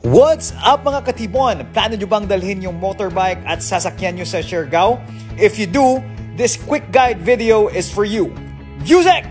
What's up mga katibon? Plano nyo bang dalhin yung motorbike at sasakyan nyo sa Siargao? If you do, this quick guide video is for you. Music!